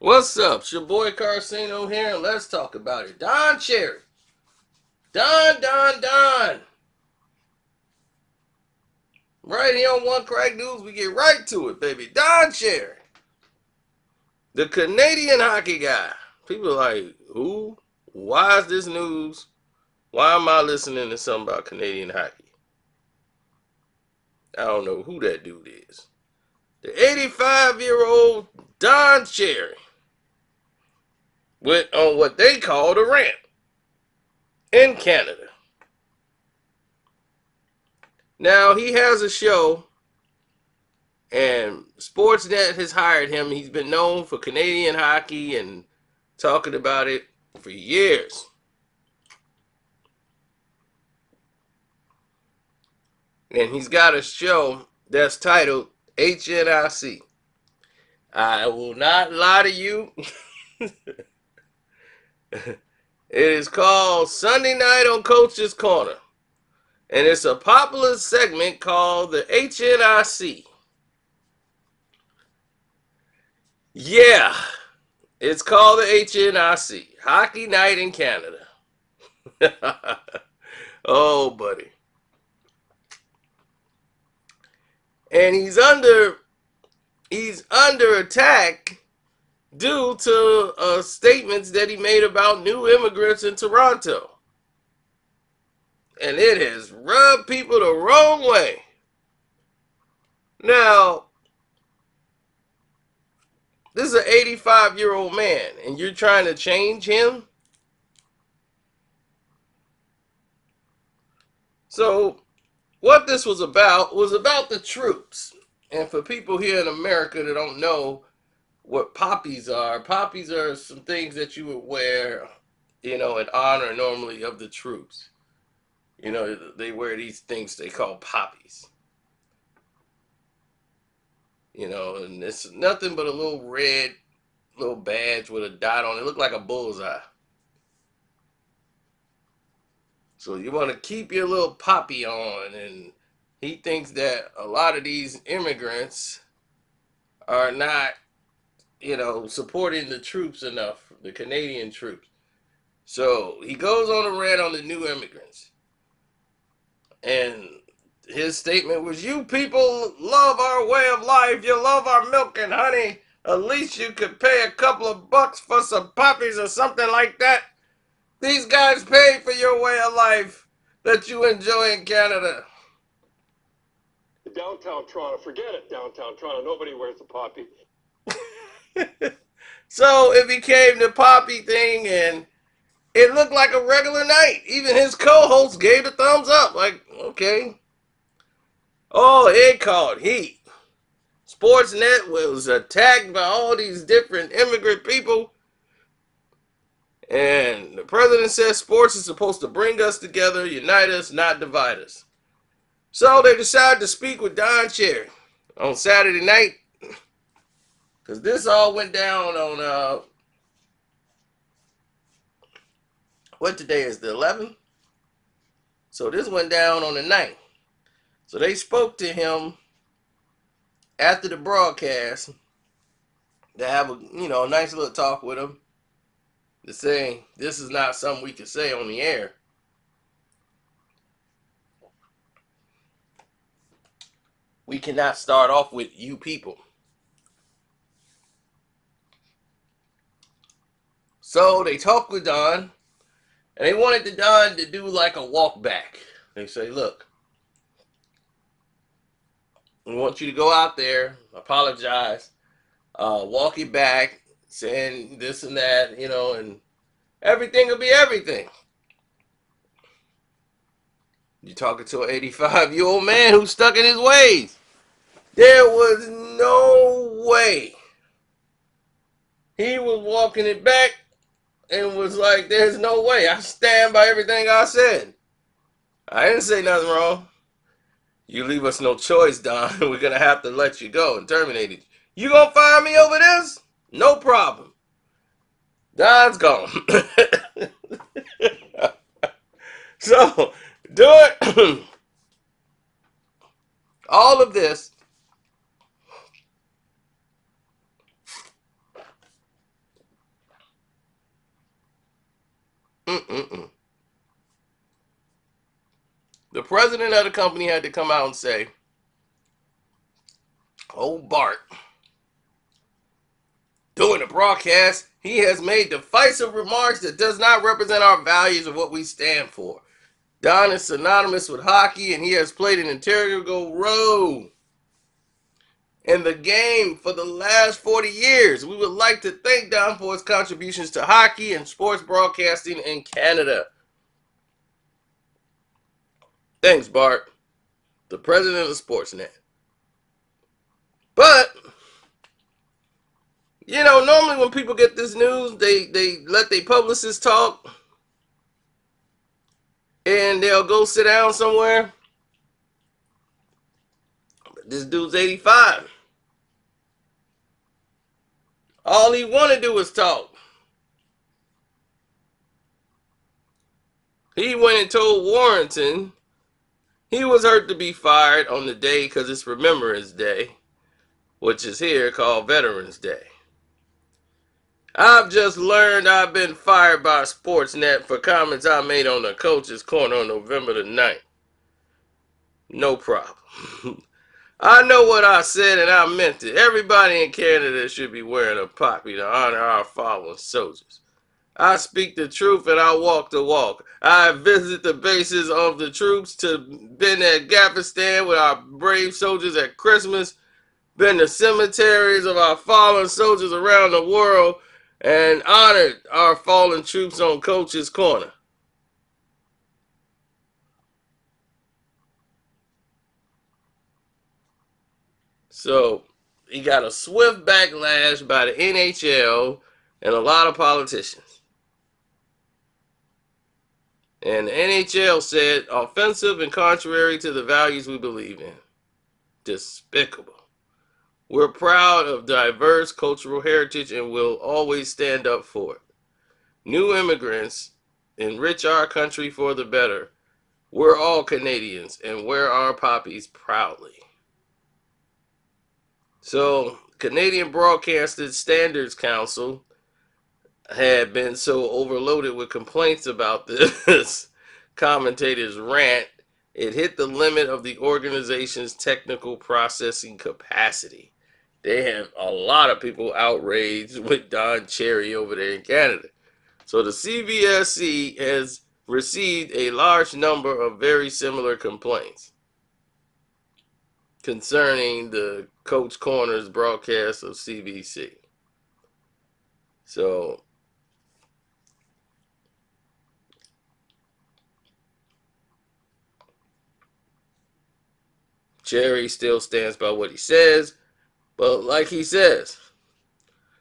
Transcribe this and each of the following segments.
What's up? It's your boy Karceno here, and let's talk about it. Don Cherry. Don, Don, Don. Right here on One Crack News, we get right to it, baby. Don Cherry. The Canadian hockey guy. People are like, who? Why is this news? Why am I listening to something about Canadian hockey? I don't know who that dude is. The 85 year old Don Cherry went on what they call the ramp in Canada. Now he has a show, and Sportsnet has hired him. He's been known for Canadian hockey and talking about it for years. And he's got a show that's titled HNIC. I will not lie to you. it is called Sunday Night on Coach's Corner. And it's a popular segment called the HNIC. Yeah, it's called the HNIC, Hockey Night in Canada. oh, buddy. And he's under he's under attack due to uh, statements that he made about new immigrants in Toronto. And it has rubbed people the wrong way. Now, this is an 85 year old man, and you're trying to change him? So, what this was about was about the troops. And for people here in America that don't know what poppies are, poppies are some things that you would wear, you know, in honor normally of the troops. You know, they wear these things they call poppies. You know, and it's nothing but a little red little badge with a dot on it. it look like a bullseye. So you want to keep your little poppy on and he thinks that a lot of these immigrants are not, you know, supporting the troops enough, the Canadian troops. So he goes on a rant on the new immigrants. And his statement was, You people love our way of life. You love our milk and honey. At least you could pay a couple of bucks for some puppies or something like that. These guys pay for your way of life that you enjoy in Canada downtown Toronto. Forget it, downtown Toronto. Nobody wears a poppy. so it became the poppy thing, and it looked like a regular night. Even his co-host gave the thumbs up. Like, okay. Oh, it called heat. Sportsnet was attacked by all these different immigrant people. And the president says sports is supposed to bring us together, unite us, not divide us. So they decided to speak with Don Cherry on Saturday night. Because this all went down on, uh, what today is, the 11th? So this went down on the 9th. So they spoke to him after the broadcast to have a, you know, a nice little talk with him to say this is not something we can say on the air. we cannot start off with you people. So they talked with Don, and they wanted the Don to do like a walk back. They say, look, we want you to go out there, apologize, uh, walk it back, saying this and that, you know, and everything will be everything. You're talking to an 85 year old man who's stuck in his ways. There was no way. He was walking it back and was like, There's no way. I stand by everything I said. I didn't say nothing wrong. You leave us no choice, Don. We're to have to let you go and terminate it. You to fire me over this? No problem. Don's gone. so, do it. All of this Mm-mm-mm. The president of the company had to come out and say, Oh, Bart, during the broadcast, he has made divisive remarks that does not represent our values or what we stand for. Don is synonymous with hockey and he has played an integral role in the game for the last 40 years. We would like to thank Don for his contributions to hockey and sports broadcasting in Canada. Thanks, Bart, the president of Sportsnet. But you know, normally when people get this news, they they let their publicists talk, and they'll go sit down somewhere. This dude's 85. All he want to do is talk. He went and told Warmington he was hurt to be fired on the day because it's Remembrance Day, which is here called Veterans Day. I've just learned I've been fired by Sportsnet for comments I made on the coach's corner on November the 9th. No problem. I know what I said and I meant it. Everybody in Canada should be wearing a poppy to honor our fallen soldiers. I speak the truth and I walk the walk. I visit the bases of the troops to been at Afghanistan with our brave soldiers at Christmas, been to cemeteries of our fallen soldiers around the world, and honored our fallen troops on Coach's Corner. So he got a swift backlash by the NHL and a lot of politicians. And the NHL said offensive and contrary to the values we believe in. Despicable. We're proud of diverse cultural heritage and will always stand up for it. New immigrants enrich our country for the better. We're all Canadians and wear our poppies proudly. So, Canadian Broadcasting Standards Council had been so overloaded with complaints about this commentator's rant, it hit the limit of the organization's technical processing capacity. They have a lot of people outraged with Don Cherry over there in Canada. So the CBSC has received a large number of very similar complaints concerning the Coach Corners broadcast of CBC. So Cherry still stands by what he says, but like he says,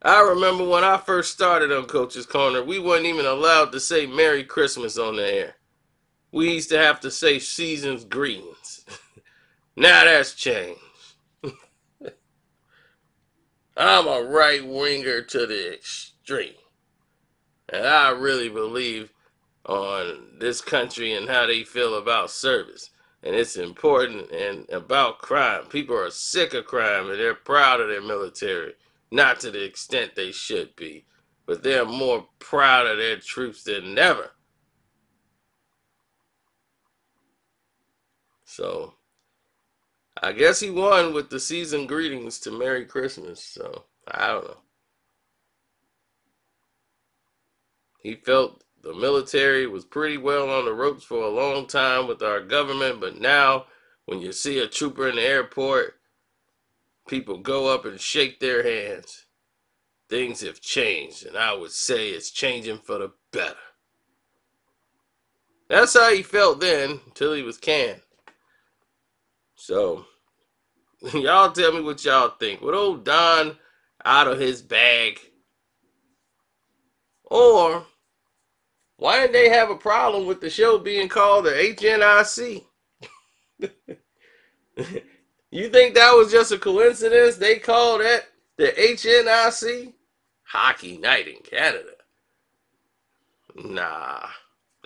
I remember when I first started on Coach's Corner, we weren't even allowed to say Merry Christmas on the air. We used to have to say season's greetings. now that's changed. I'm a right winger to the extreme. And I really believe on this country and how they feel about service. And it's important and about crime. People are sick of crime and they're proud of their military. Not to the extent they should be. But they're more proud of their troops than ever. So I guess he won with the season greetings to Merry Christmas. So I don't know. He felt the military was pretty well on the ropes for a long time with our government, but now when you see a trooper in the airport, people go up and shake their hands. Things have changed, and I would say it's changing for the better. That's how he felt then until he was canned. So, y'all tell me what y'all think. With old Don out of his bag? Or why didn't they have a problem with the show being called the HNIC? you think that was just a coincidence? They called that the HNIC? Hockey Night in Canada. Nah,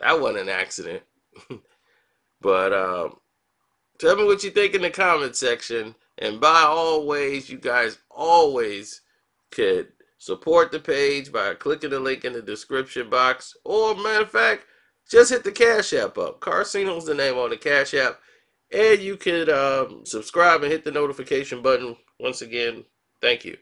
that wasn't an accident. but um, Tell me what you think in the comment section. And by all ways, you guys always could Support the page by clicking the link in the description box, or matter of fact, just hit the Cash App up. Karceno's the name on the Cash App, and you could um, subscribe and hit the notification button. Once again, thank you.